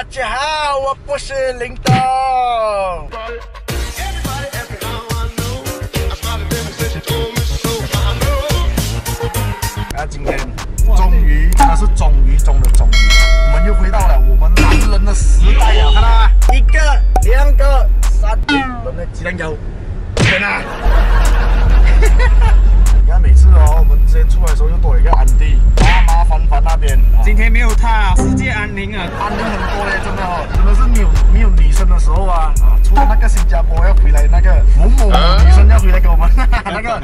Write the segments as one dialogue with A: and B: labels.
A: 大家好，我不是林东。啊，今天终于，真的是终于中的终于，我们又回到了我们男人的时代了，看到吗？一个、两个、三个，人的鸡蛋糕，天哪！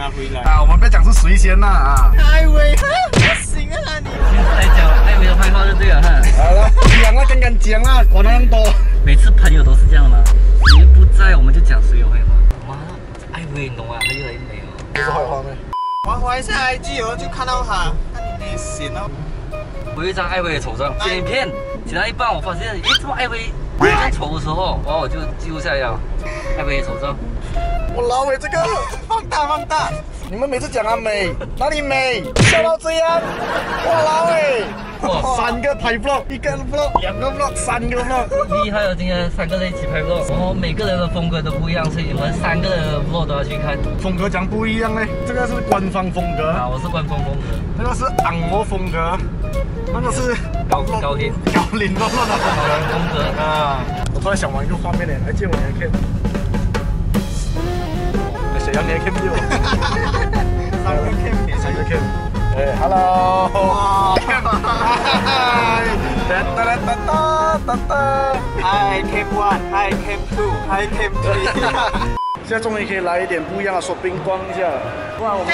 B: 他
A: 回来啊，我们不要讲是谁先啦啊。
B: 艾薇，不行啊你！
C: 来讲艾薇的坏话就对了哈。
A: 好了，讲了刚刚讲了，管那么多。
C: 每次朋友都是这样嘛，谁不在我们就讲谁有坏话。妈，艾薇你懂啊，她越来越美哦。
A: 这是坏话吗？
B: 我滑一下 IG 哦，就看到她，看你那显哦。
C: 我有一张艾薇的丑照，剪影片剪到一半，我发现，咦，怎么艾薇这样丑的时候，然后我就记录下来了。艾薇的丑照，
A: 我老伟这个，
B: 放大放大，
A: 你们每次讲她美，哪里美？笑到这样，我老伟，三个拍 vlog，一个 vlog，两个 vlog，三个 vlog。
C: 厉害了，今天三个人一起拍 vlog，然后每个人的风格都不一样，所以你们三个人的 vlog 都要去看。
A: 风格讲不一样嘞，这个是官方风格，
C: 啊，我是官方风格，
A: 那个是按摩风格，那个是
C: 高高领
A: 高领乱乱的风格。
C: 风格。
A: 啊！我突然想玩一个画面呢，来借我你的 cam。哎谁要你的 cam 借我？
B: 三个 cam
A: 三个 cam。哎，hello。哒哒哒。
B: ，Hi cam one, Hi cam two, Hi cam three。
A: 现在终于可以来一点不一样的说冰光一下。哇，我们的。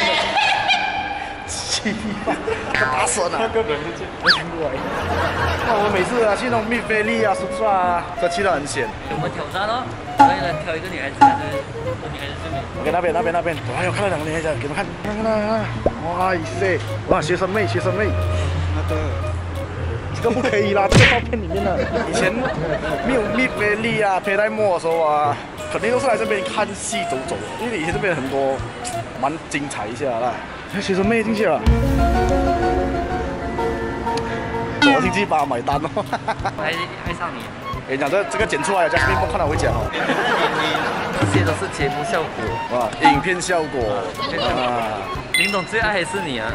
A: 气吧，打死了！
B: 那个人是这样。
A: 没听过哎。那我们每次啊去那种蜜菲利啊、苏萨啊，都去得很险。
C: 我们挑战哦，所以呢，挑一个女孩子，还是女孩子最美。
A: OK，那边那边那边，我还有看到两个女孩子，给你们看，看看看看，哇塞，哇学生妹学生妹，
B: 那个
A: 这个不可以啦，这个照片里面呢，以前没有蜜菲利啊、佩戴墨的时候啊，肯定都是来这边看戏走走，因为以前这边很多蛮精彩一下啦。哎学生妹进去了，我经济帮他买单哦。
C: 爱爱上你，
A: 跟你讲，这这个剪出来，这样面部看到会讲哦。
C: 这些都是节目效果。
A: 哇，影片效果啊。
C: 林总最爱还是你啊？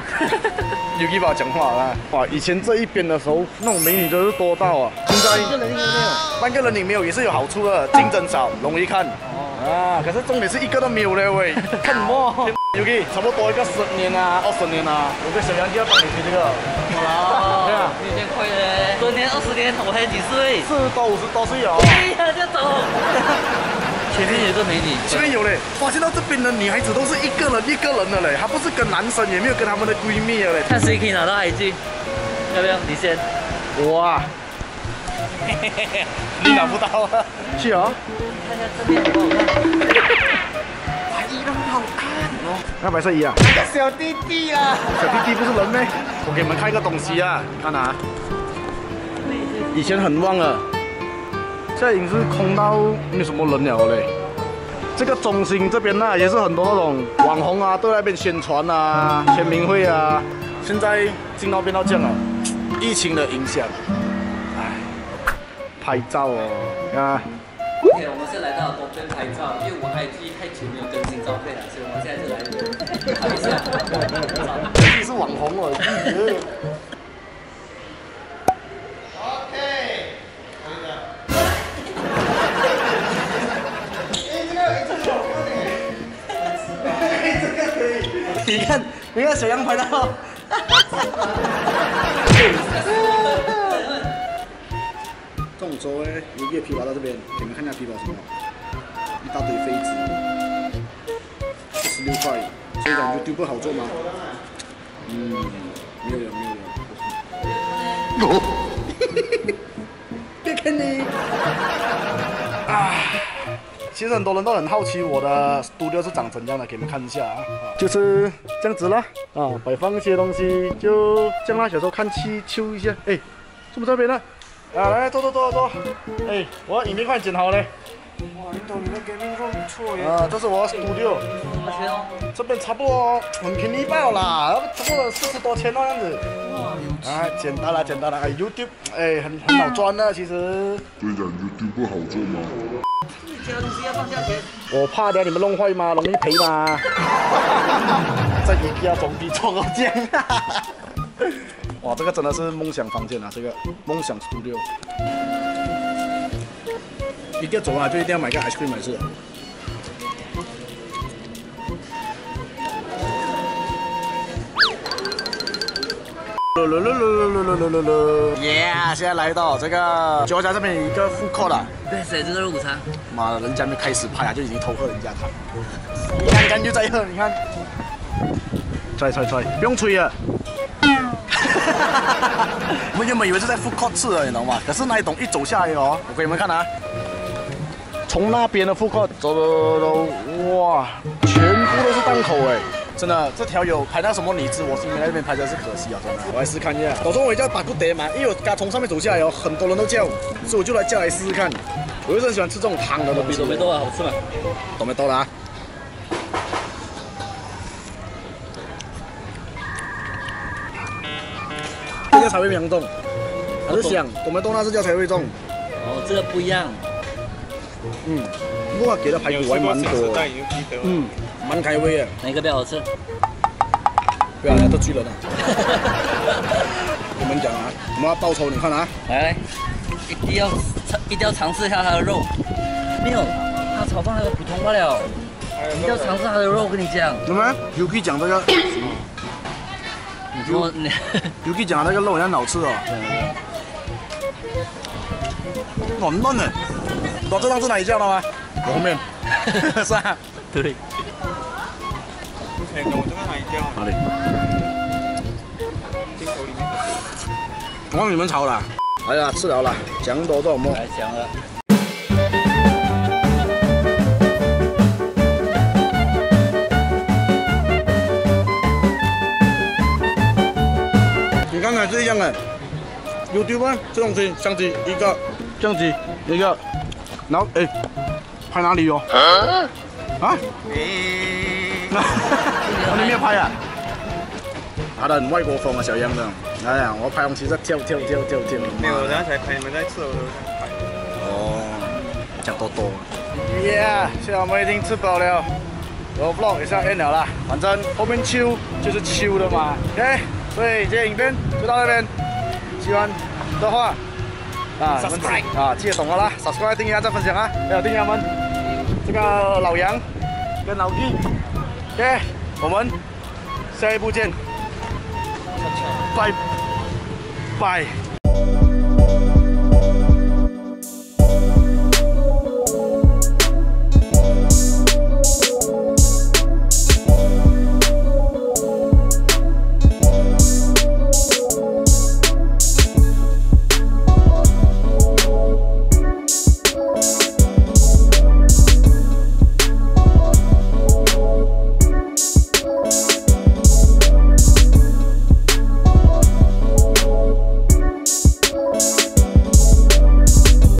A: 有给宝讲话啊！哇，以前这一边的时候，那种美女都是多到啊！现在
C: 一个人影没有。
A: 半个人你没有也是有好处的，竞争少，容易看。啊，可是重点是一个都没有嘞喂！看什么？Yuki，差不多一个十年啊，二十年啊，我跟小杨就要帮你推这个。
C: 哇，
A: 对啊，
C: 你有点快嘞！十年、二十年，我还几岁？
A: 四十多、五十多岁哦。
C: 哎呀，就走。前面有一个美女，
A: 前面有嘞，发现到这边的女孩子都是一个人一个人的嘞，她不是跟男生，也没有跟她们的闺蜜的嘞。
C: 看谁可以拿到 IG，要不要？你先。
A: 哇，你拿不到啊！去啊！
C: 看一下这边好不好看？
B: 白衣那么好看哦。
A: 那白色衣啊？
B: 那个小弟弟啊，
A: 小弟弟不是人咩？我给你们看一个东西啊，看啊，以前很旺了，现在已经是空到没有什么人了嘞。这个中心这边呢、也是很多那种网红啊，都在那边宣传啊、签名会啊。现在进到变到这样了，疫情的影响，唉，拍照哦，啊
C: ，OK，我们是来到东边拍照，因为我 IG 太久没有更新照片了，所以我们现在就来拍一下。
A: 自 己 是网红哦。你看小杨拍到。这种周哎，有一个皮包到这边，给你们看一下皮包什么，一大堆痱子，十六块，所以讲 YouTube 好做吗？嗯，没有了，没有了。别看你。啊，其实很多人都很好奇我的 studio 是长怎样的，给你们看一下啊，就是这样子啦，啊，摆放一些东西，就这样啦。小时候看气球一下，哎，这么这边呢？啊，来坐坐坐坐，哎，我影片快剪好嘞，
B: 哇，你懂你的 gaming room 不错耶。
A: 啊，这是我的 studio，
C: 块钱哦。
A: 这边差不多很便宜罢了啦，差不多四十多千那样子。啊，简单了，简单了。哎，YouTube，哎，很很好赚的，其实。
D: 所以讲 YouTube 不好做吗？
C: 这个东西要放价钱。
A: 我怕等下你们弄坏吗？容易赔吗？这一定要总比错个酱。哇，这个真的是梦想房间啊！这个梦想 studio，一定要走啊，就一定要买个 ice cream 来吃。耶！现在来到这个酒家这边有一个复刻了。
C: 对，谁这个午餐？
A: 妈的，人家没开始拍啊，就已经偷喝人家汤。你看，看就在喝，你看。吹吹吹，不用吹了。我们原本以为是在复刻吃的，你懂吗？可是那一栋一走下来哦，我给你们看啊，从那边的复刻走走走走，哇，全部都是档口哎。真的，这条有拍到什么你知？我是没在那边拍，真是可惜啊！真的，我来试看一下。我说我叫打不得嘛，因为我刚从上面走下来哦，很多人都叫，所以我就来叫来试试看。我就是很喜欢吃这种汤的东西。
C: 比多梅多好吃吗？
A: 多梅多啊！这个才味比重，还是香？多梅多那是叫才味重。
C: 哦，这个不一样。
A: 嗯，不过给的排骨还蛮多。嗯。蛮开胃的，
C: 哪个比较好吃？
A: 不要来得罪人了。我们讲啊，我们要报仇，你看啊，
C: 来，一定要尝，一定要尝试一下它的肉。没有，它炒饭那个普通话了，一定要尝试它的肉。我跟你讲，
A: 什么？UK 讲这个，
C: 你说你
A: UK 讲那个肉很好吃哦。软嫩的，我这张是哪一家的吗？后面，是啊，
C: 对。
A: 哪里？我帮你们炒了。哎呀，吃了了，讲多多么？
C: 太香了。
A: 你刚才这样的，有丢吗？这东西相机一个，相机一个，然后哎，拍哪里哟？啊？你没有拍啊？他的很外国风啊，小样的。哎呀，我拍东西在跳跳跳跳跳。
B: 没有，刚才拍你们在吃，我都在拍。
A: 哦，讲多多。耶，现在我们已经吃饱了，我 vlog 也是要 end 了啦。反正后面秋就是秋的嘛。OK，所以今天影片就到这边。喜欢的话啊，subscribe 啊，记得懂了啦，subscribe 订阅再分享啊，还有订阅们这个老杨跟老弟。OK，我们下一步见，拜拜。